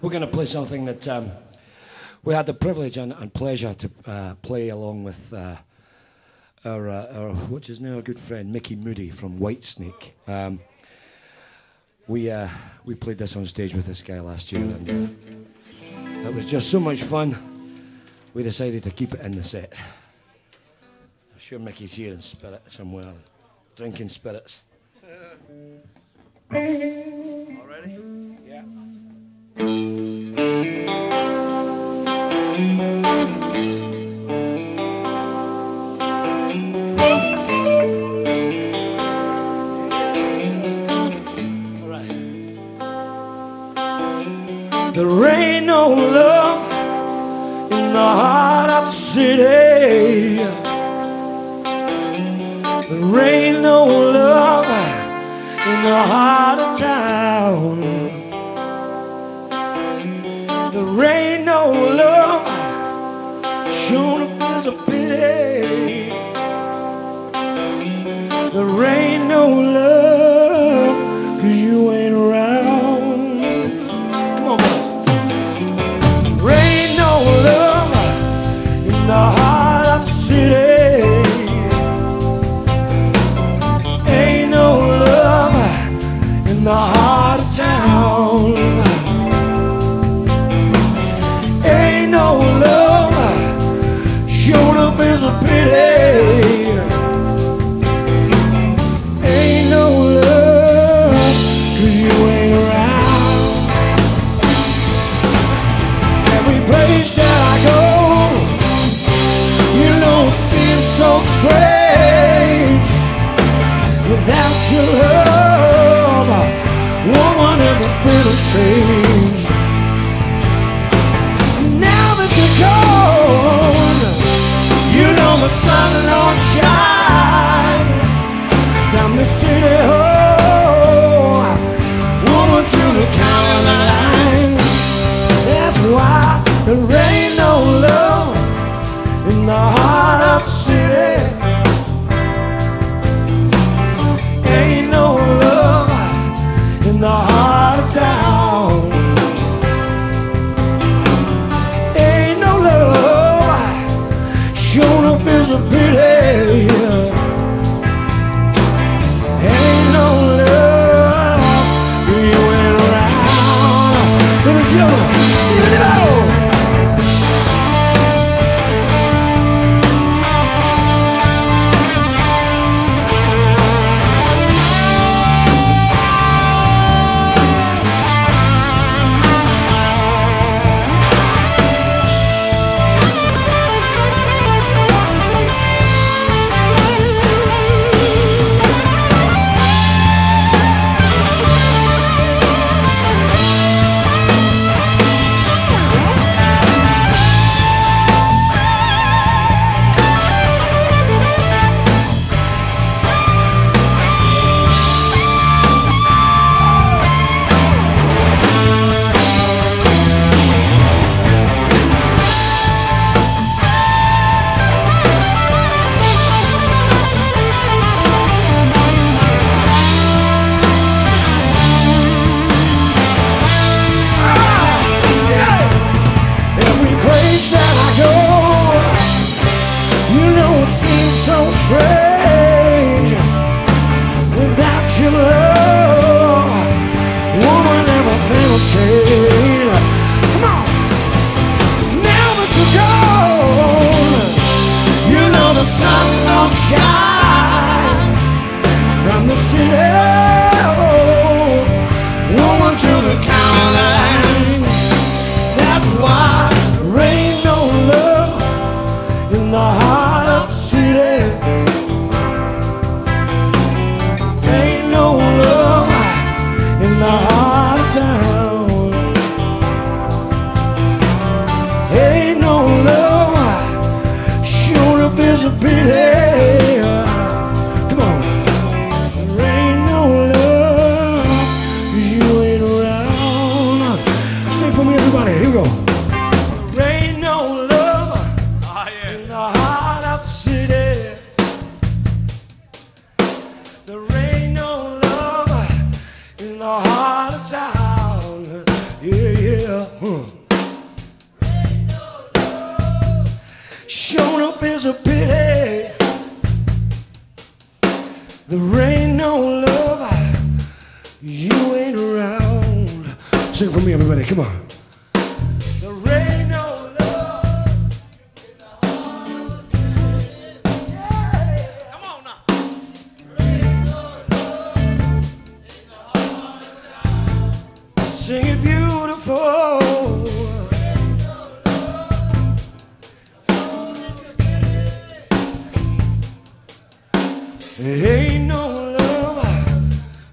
we're going to play something that um, we had the privilege and, and pleasure to uh, play along with uh, our, uh, our, what's his name, our good friend Micky Moody from Whitesnake. Um, we, uh, we played this on stage with this guy last year, and it was just so much fun. We decided to keep it in the set. I'm sure Micky's here in spirit somewhere, drinking spirits. Already? Yeah. There ain't no love in the heart of the city. There ain't no love in the heart of town. There ain't no love shown if there's a pity. There ain't no love so strange without your love. Woman, everything has changed. Now that you're gone, you know the sun don't shine from the city hall. Woman to the county line. That's why there the heart of town. Yeah, yeah. Hmm. Shown up is a pity. There ain't no love. You ain't around. Sing for me, everybody. Come on.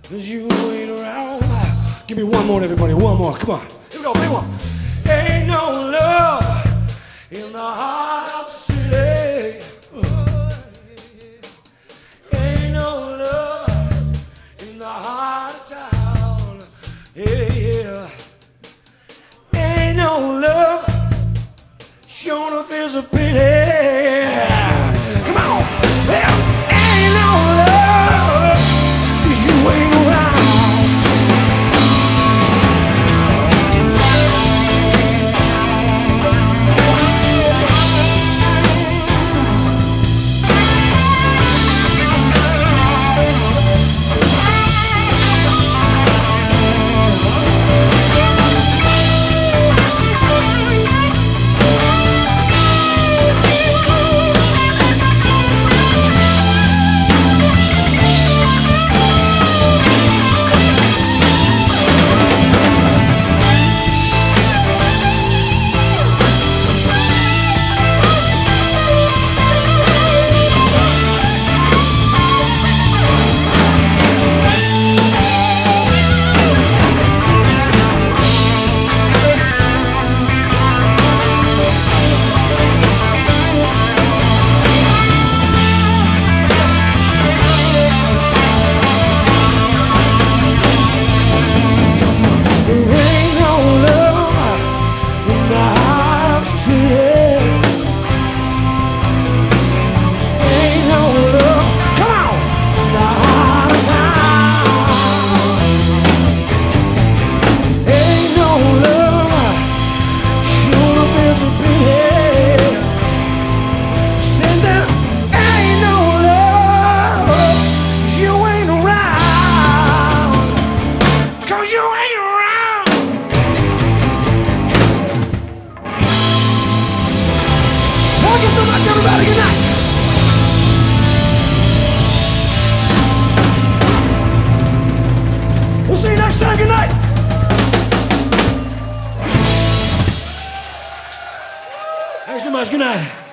Cause you ain't around. Give me one more, everybody, one more. Come on. Here we go, big one. Ain't no love in the heart of the city. Ain't no love in the heart of town. Yeah, yeah. Ain't no love. Sure enough is a pity. Thanks so much. Good.